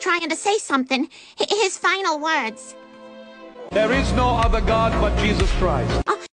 trying to say something. H- his final words. There is no other God but Jesus Christ. Uh,